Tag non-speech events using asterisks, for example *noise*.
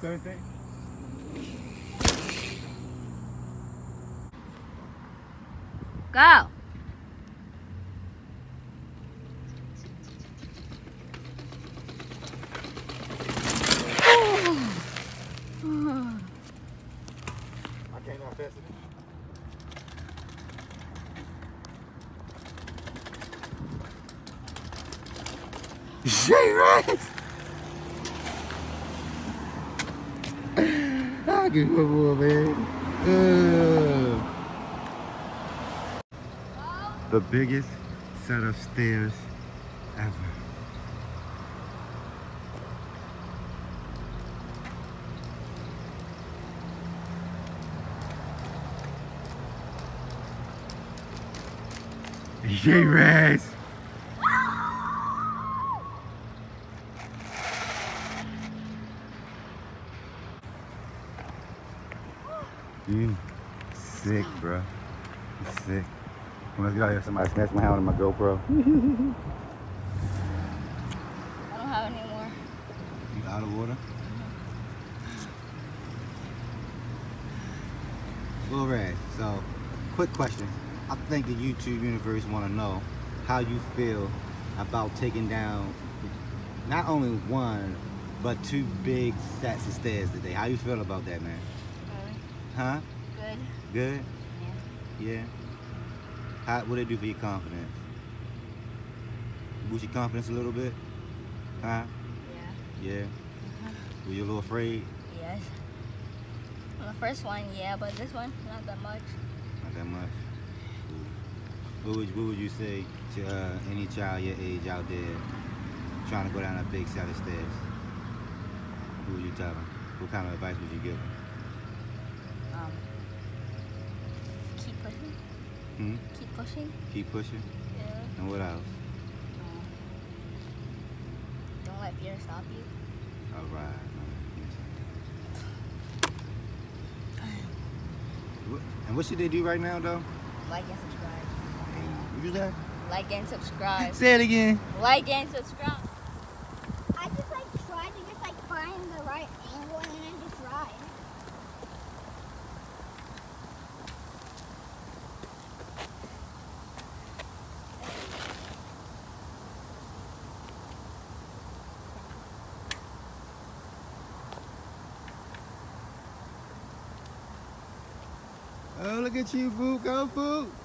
Same thing. Go. J-Rex! I get one more, man. The biggest set of stairs ever. J-Rex! You sick, bro. You sick. Let's get out here. Somebody snatched my hand on my GoPro. *laughs* I don't have any more. You out of water? Mm-hmm. Well, Red, so quick question. I think the YouTube universe want to know how you feel about taking down not only one, but two big sets of stairs today. How you feel about that, man? Huh? Good. Good? Yeah. Yeah. How, what it do for your confidence? Boost your confidence a little bit? Huh? Yeah. Yeah. Were you a little afraid? Yes. On the first one, yeah, but this one, not that much. Not that much. What would, what would you say to uh, any child your age out there trying to go down a big set of stairs? Who would you tell them? What kind of advice would you give them? Um, keep pushing. Hmm? Keep pushing. Keep pushing? Yeah. And what else? Um, don't let fear stop you. All right. And what should they do right now, though? Like and subscribe. You say? Like and subscribe. Say it again. like and subscribe. I just like try to just like find the right angle and then just ride. Oh, look at you, Boo. Go, Boo.